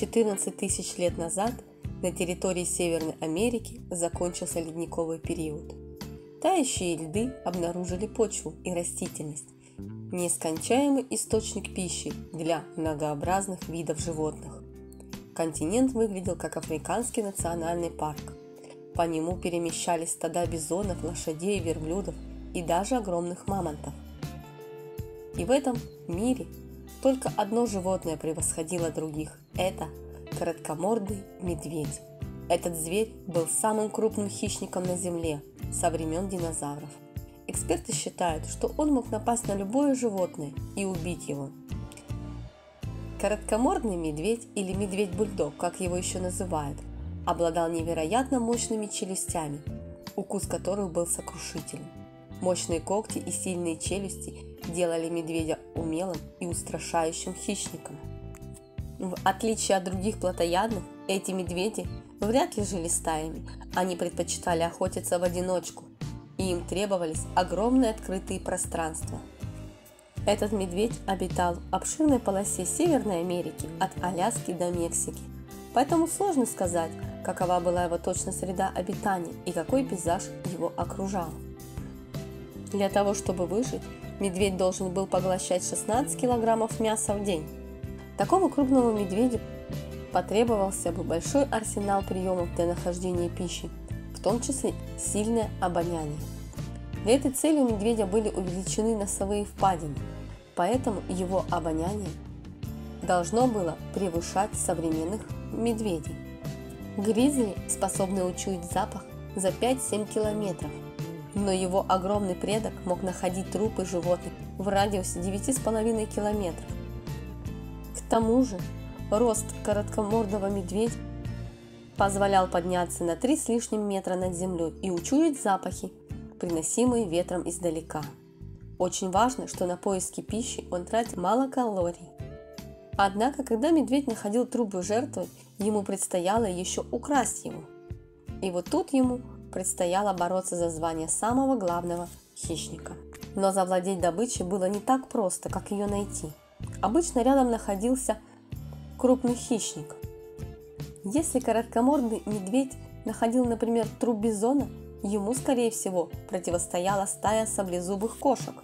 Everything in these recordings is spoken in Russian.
14 тысяч лет назад на территории Северной Америки закончился ледниковый период. Тающие льды обнаружили почву и растительность, нескончаемый источник пищи для многообразных видов животных. Континент выглядел как африканский национальный парк. По нему перемещались стада бизонов, лошадей, верблюдов и даже огромных мамонтов. И в этом мире только одно животное превосходило других – это короткомордый медведь. Этот зверь был самым крупным хищником на Земле со времен динозавров. Эксперты считают, что он мог напасть на любое животное и убить его. Короткомордный медведь или медведь-бульдог, как его еще называют, обладал невероятно мощными челюстями, укус которых был сокрушительным. Мощные когти и сильные челюсти делали медведя умелым и устрашающим хищником. В отличие от других плотоядных, эти медведи вряд ли жили стаями, они предпочитали охотиться в одиночку, и им требовались огромные открытые пространства. Этот медведь обитал в обширной полосе Северной Америки от Аляски до Мексики, поэтому сложно сказать, какова была его точная среда обитания и какой пейзаж его окружал. Для того, чтобы выжить, медведь должен был поглощать 16 килограммов мяса в день. Такому крупному медведю потребовался бы большой арсенал приемов для нахождения пищи, в том числе сильное обоняние. Для этой цели у медведя были увеличены носовые впадины, поэтому его обоняние должно было превышать современных медведей. Гризли способны учуять запах за 5-7 километров – но его огромный предок мог находить трупы животных в радиусе 9,5 километров. К тому же рост короткомордого медведя позволял подняться на 3 с лишним метра над землей и учуять запахи, приносимые ветром издалека. Очень важно, что на поиски пищи он тратит мало калорий. Однако, когда медведь находил труп жертвы, ему предстояло еще украсть его. И вот тут ему предстояло бороться за звание самого главного хищника. Но завладеть добычей было не так просто, как ее найти. Обычно рядом находился крупный хищник. Если короткомордый медведь находил, например, труп бизона, ему, скорее всего, противостояла стая саблезубых кошек.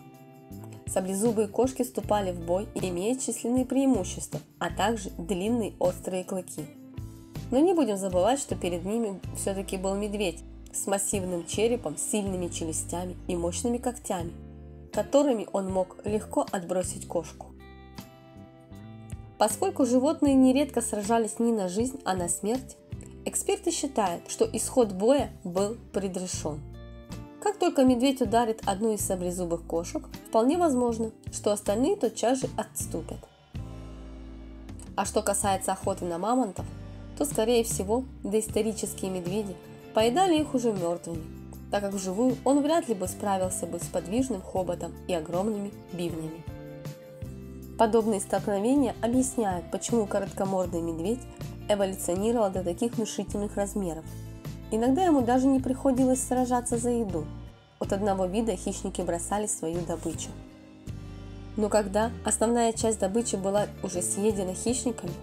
Саблезубые кошки вступали в бой, имея численные преимущества, а также длинные острые клыки. Но не будем забывать, что перед ними все-таки был медведь, с массивным черепом, сильными челюстями и мощными когтями, которыми он мог легко отбросить кошку. Поскольку животные нередко сражались не на жизнь, а на смерть, эксперты считают, что исход боя был предрешен. Как только медведь ударит одну из саблезубых кошек, вполне возможно, что остальные тотчас же отступят. А что касается охоты на мамонтов, то, скорее всего, доисторические медведи поедали их уже мертвыми, так как вживую он вряд ли бы справился бы с подвижным хоботом и огромными бивнями. Подобные столкновения объясняют, почему короткомордый медведь эволюционировал до таких внушительных размеров. Иногда ему даже не приходилось сражаться за еду. От одного вида хищники бросали свою добычу. Но когда основная часть добычи была уже съедена хищниками,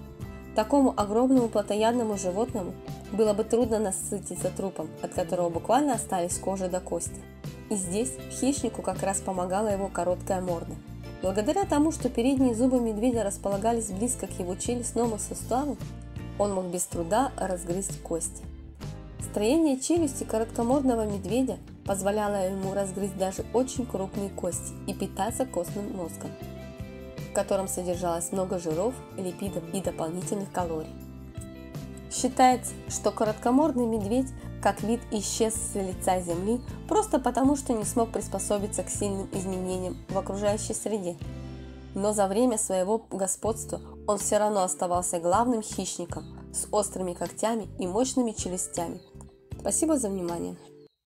такому огромному плотоядному животному было бы трудно насытиться трупом, от которого буквально остались кожа до кости. И здесь хищнику как раз помогала его короткая морда. Благодаря тому, что передние зубы медведя располагались близко к его челюстному суставу, он мог без труда разгрызть кости. Строение челюсти короткомордного медведя позволяло ему разгрызть даже очень крупные кости и питаться костным мозгом, в котором содержалось много жиров, липидов и дополнительных калорий. Считается, что короткомордный медведь как вид исчез с лица Земли просто потому, что не смог приспособиться к сильным изменениям в окружающей среде. Но за время своего господства он все равно оставался главным хищником с острыми когтями и мощными челюстями. Спасибо за внимание.